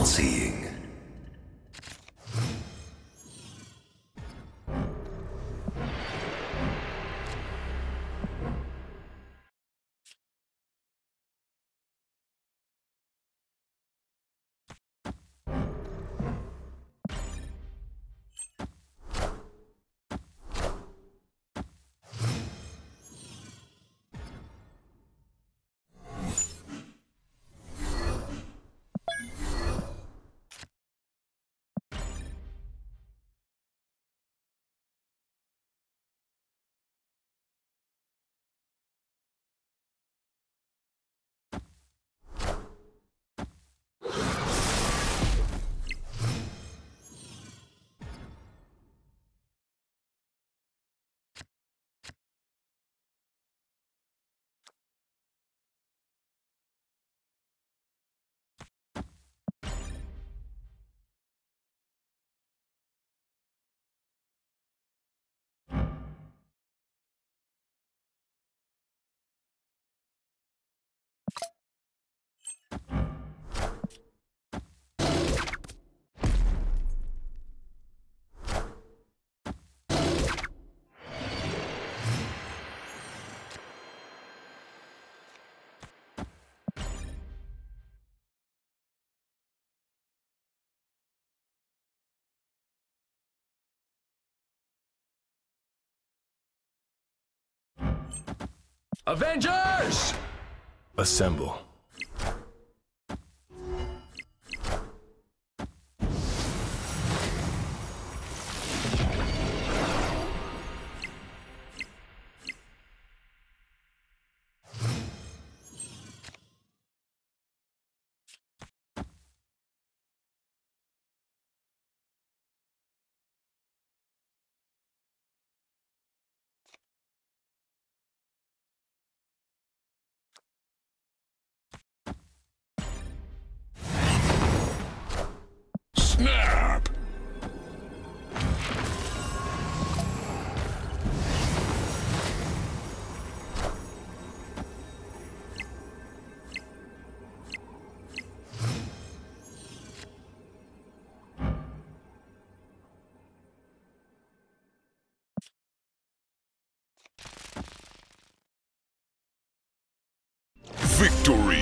I Avengers! Assemble. Victory!